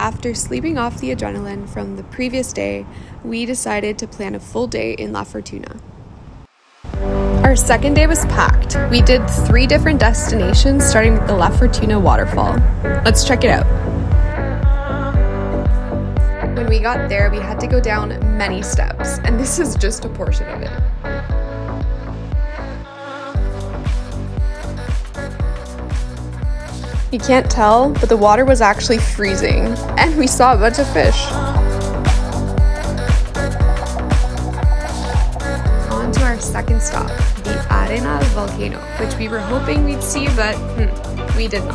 After sleeping off the adrenaline from the previous day, we decided to plan a full day in La Fortuna. Our second day was packed. We did three different destinations, starting with the La Fortuna waterfall. Let's check it out. When we got there, we had to go down many steps, and this is just a portion of it. You can't tell, but the water was actually freezing, and we saw a bunch of fish. On to our second stop, the Arenal volcano, which we were hoping we'd see, but hmm, we did not.